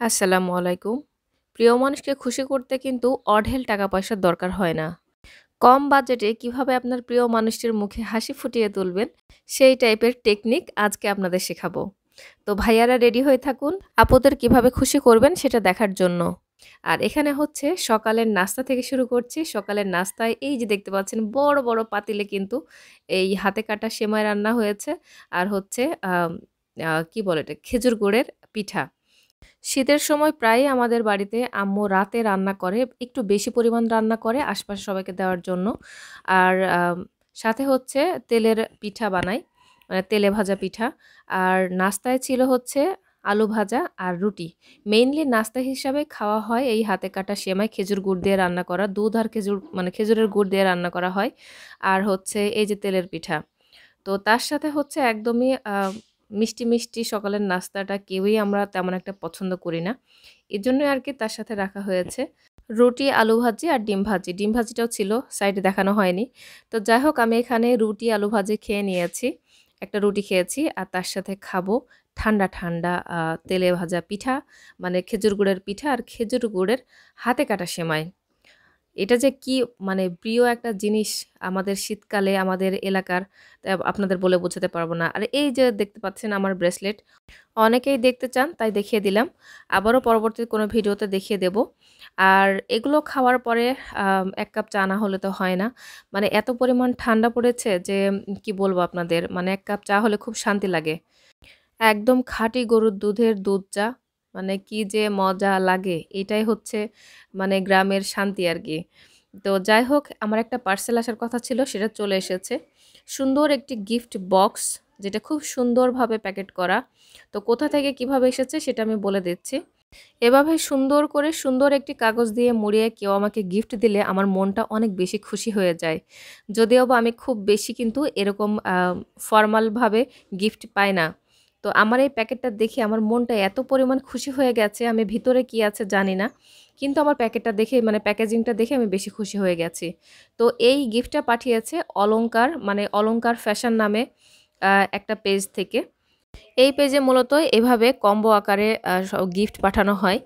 আসসালামু আলাইকুম। প্রিয় মানুষকে খুশি করতে কিন্তু অঢেল টাকা পয়সার দরকার হয় না। কম বাজেটে কীভাবে আপনার প্রিয় মানুষটির মুখে হাসি ফুটিয়ে তুলবেন, সেই টাইপের টেকনিক আজকে আপনাদের শেখাবো। তো ভাইয়ারা রেডি হয়ে থাকুন, আপুদের কীভাবে খুশি করবেন সেটা দেখার জন্য। আর এখানে হচ্ছে সকালের নাস্তা থেকে শুরু করছি। সকালের নাস্তায় এই যে দেখতে পাচ্ছেন, বড় বড় পাতিলে কিন্তু এই হাতে কাটা সেমাই রান্না হয়েছে। আর হচ্ছে কি বলে এটা? খেজুর গুড়ের পিঠা। শীতের সময় প্রায়ই আমাদের বাড়িতে আম্মু রাতে রান্না করে, একটু বেশি পরিমাণ রান্না করে আশপাশে সবাইকে দেওয়ার জন্য। আর সাথে হচ্ছে তেলের পিঠা বানায় মানে তেলে ভাজা পিঠা। আর নাস্তায় ছিল হচ্ছে আলু ভাজা আর রুটি। মেইনলি নাস্তা হিসাবে খাওয়া হয় এই হাতে কাটা সেমাই, খেজুর গুড় দিয়ে রান্না করা, দুধ আর খেজুর মানে খেজুরের গুড় দিয়ে রান্না করা হয়। আর হচ্ছে এই যে তেলের পিঠা। তো তার সাথে হচ্ছে একদমই মিষ্টি মিষ্টি সকালের নাস্তাটা কেউই আমরা তেমন একটা পছন্দ করি না। এর জন্যই আর কি তার সাথে রাখা হয়েছে। রুটি, আলু ভাজি আর ডিম ভাজি। ডিম ভাজিটাও ছিল, সাইডে দেখানো হয়নি। তো যাই হোক, আমি এখানে রুটি, আলু ভাজি খেয়ে নিয়েছি। একটা রুটি খেয়েছি আর তার সাথে খাব ঠান্ডা ঠান্ডা তেলে ভাজা পিঠা মানে খেজুর গুড়ের পিঠা আর খেজুর গুড়ের হাতে কাটা সেমাই। এটা যে কি মানে প্রিয় একটা জিনিস আমাদের শীতকালে আমাদের এলাকার আপনাদের বলে বোঝাতে পারব না। আর এই যে দেখতে পাচ্ছেন আমার ব্রেসলেট, অনেকেই দেখতে চান তাই দেখিয়ে দিলাম। আবারও পরবর্তী কোনো ভিডিওতে দেখিয়ে দেব। আর এগুলো খাওয়ার পরে এক কাপ চা না হলে তো হয় না। মানে এত পরিমাণ ঠান্ডা পড়েছে যে, কি বলব আপনাদের? মানে এক কাপ চা হলে খুব শান্তি লাগে। একদম খাঁটি গরুর দুধের দুধ চা। মানে কি যে মজা লাগে, এটাই হচ্ছে মানে গ্রামের শান্তি আর কি। তো যাই হোক, আমার একটা পার্সেল আসার কথা ছিল, সেটা চলে এসেছে। সুন্দর একটি গিফট বক্স যেটা খুব সুন্দরভাবে প্যাকেট করা। তো কোথা থেকে কীভাবে এসেছে, সেটা আমি বলে দিচ্ছি। এভাবে সুন্দর করে সুন্দর একটি কাগজ দিয়ে মুড়িয়ে কেউ আমাকে গিফট দিলে আমার মনটা অনেক বেশি খুশি হয়ে যায়। যদিও বা আমি খুব বেশি কিন্তু এরকম ফর্মালভাবে গিফট পাই না। তো আমার এই প্যাকেটটা দেখে আমার মনটা এত পরিমাণ খুশি হয়ে গেছে, আমি ভিতরে কি আছে জানি না। কিন্তু আমার প্যাকেটটা দেখে মানে প্যাকেজিংটা দেখে আমি বেশি খুশি হয়ে গেছি। তো এই গিফটটা পাঠিয়েছে অলঙ্কার মানে অলঙ্কার ফ্যাশন নামে একটা পেজ থেকে। এই পেজে মূলত এভাবে কম্বো আকারে গিফট পাঠানো হয়।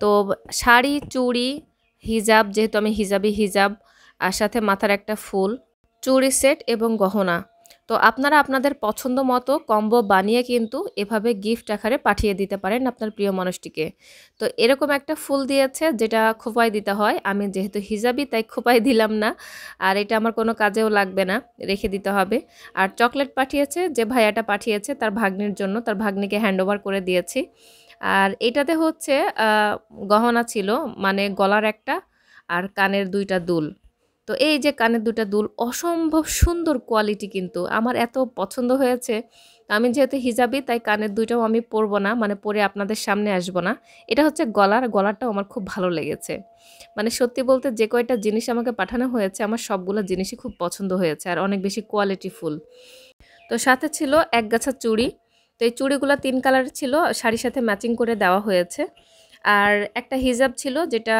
তো শাড়ি, চুড়ি, হিজাব, যেহেতু আমি হিজাবি হিজাব, আর সাথে মাথার একটা ফুল, চুড়ি সেট এবং গহনা। তো আপনারা আপনাদের পছন্দ মতো কম্বো বানিয়ে কিন্তু এভাবে গিফট আকারে পাঠিয়ে দিতে পারেন আপনার প্রিয় মানুষটিকে। তো এরকম একটা ফুল দিয়েছে যেটা খোপাই দিতে হয়। আমি যেহেতু হিজাবি, তাই খোপাই দিলাম না। আর এটা আমার কোনো কাজেও লাগবে না, রেখে দিতে হবে। আর চকলেট পাঠিয়েছে, যে ভাইয়াটা পাঠিয়েছে তার ভাগ্নির জন্য, তার ভাগ্নিকে হ্যান্ডওভার করে দিয়েছি। আর এটাতে হচ্ছে গহনা ছিল মানে গলার একটা আর কানের দুইটা দুল। তো এই যে কানের দুটা দুল, অসম্ভব সুন্দর কোয়ালিটি কিন্তু। আমার এত পছন্দ হয়েছে। আমি যেহেতু হিজাবি, তাই কানের দুইটাও আমি পরবো না মানে পরে আপনাদের সামনে আসব না। এটা হচ্ছে গলার, গলারটাও আমার খুব ভালো লেগেছে। মানে সত্যি বলতে যে কয়টা জিনিস আমাকে পাঠানো হয়েছে, আমার সবগুলো জিনিসই খুব পছন্দ হয়েছে, আর অনেক বেশি কোয়ালিটি ফুল। তো সাথে ছিল এক গাছা চুড়ি। তো এই চুড়িগুলো তিন কালার ছিল, শাড়ির সাথে ম্যাচিং করে দেওয়া হয়েছে। আর একটা হিজাব ছিল, যেটা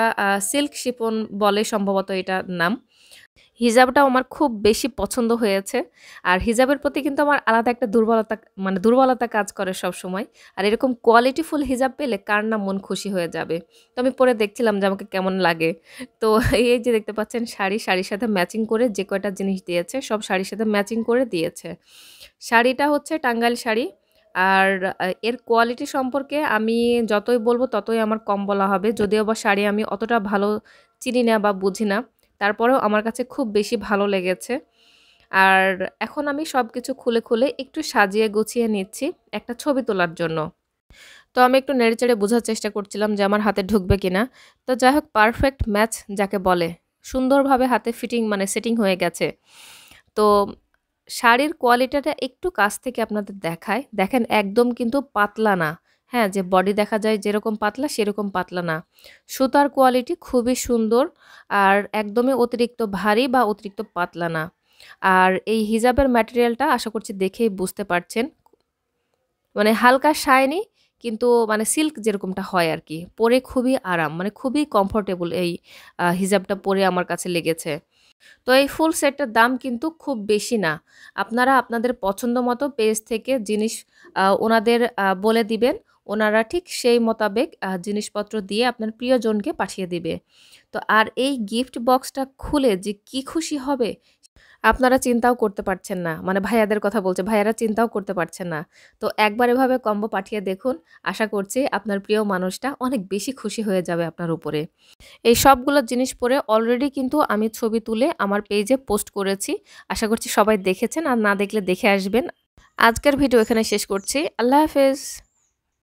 সিল্ক শিপন বলে সম্ভবত এটা নাম। হিজাবটাও আমার খুব বেশি পছন্দ হয়েছে। আর হিজাবের প্রতি কিন্তু আমার আলাদা একটা দুর্বলতা মানে দুর্বলতা কাজ করে সব সময় আর এরকম কোয়ালিটিফুল হিজাব পেলে কার না মন খুশি হয়ে যাবে। তো আমি পরে দেখছিলাম যে আমাকে কেমন লাগে। তো এই যে দেখতে পাচ্ছেন শাড়ি, শাড়ির সাথে ম্যাচিং করে যে কয়টা জিনিস দিয়েছে, সব শাড়ির সাথে ম্যাচিং করে দিয়েছে। শাড়িটা হচ্ছে টাঙ্গাইল শাড়ি। আর এর কোয়ালিটি সম্পর্কে আমি যতই বলব ততই আমার কম বলা হবে। যদিও বা শাড়ি আমি অতটা ভালো চিনি না বা বুঝি না। তারপরেও আমার কাছে খুব বেশি ভালো লেগেছে। আর এখন আমি সব কিছু খুলে খুলে একটু সাজিয়ে গুছিয়ে নিচ্ছি একটা ছবি তোলার জন্য। তো আমি একটু নেড়েচেড়ে বোঝার চেষ্টা করছিলাম যে আমার হাতে ঢুকবে কিনা। তো যাই হোক পারফেক্ট ম্যাচ যাকে বলে। সুন্দরভাবে হাতে ফিটিং মানে সেটিং হয়ে গেছে। তো শাড়ির কোয়ালিটিটা একটু কাছ থেকে আপনাদের দেখায় দেখেন, একদম কিন্তু পাতলা না। হ্যাঁ যে বডি দেখা যায় যেরকম পাতলা, সেরকম পাতলা না। সুতার কোয়ালিটি খুবই সুন্দর আর একদমই অতিরিক্ত ভারী বা অতিরিক্ত পাতলা না। আর এই হিজাবের ম্যাটেরিয়ালটা আশা করছি দেখেই বুঝতে পারছেন। মানে হালকা শাইনি কিন্তু মানে সিল্ক যেরকমটা হয় আর কি পরে খুবই আরাম মানে খুবই কমফোর্টেবল এই হিজাবটা পরে আমার কাছে লেগেছে। তো এই ফুল সেটটার দাম কিন্তু খুব বেশি না। আপনারা আপনাদের পছন্দ মতো পেজ থেকে জিনিস ওনাদের বলে দিবেন। ওনারা ঠিক সেই মোতাবেক জিনিসপত্র দিয়ে আপনার প্রিয়জনকে পাঠিয়ে দিবে। তো আর এই গিফট বক্সটা খুলে যে কি খুশি হবে, আপনারা চিন্তাও করতে পারছেন না। মানে ভাইয়াদের কথা বলছে, ভাইয়ারা চিন্তাও করতে পারছেন না। তো একবার এভাবে কম্বো পাঠিয়ে দেখুন, আশা করছি আপনার প্রিয় মানুষটা অনেক বেশি খুশি হয়ে যাবে আপনার উপরে। এই সবগুলো জিনিস পরে অলরেডি কিন্তু আমি ছবি তুলে আমার পেজে পোস্ট করেছি। আশা করছি সবাই দেখেছেন, আর না দেখলে দেখে আসবেন। আজকের ভিডিও এখানে শেষ করছি। আল্লাহ হাফেজ।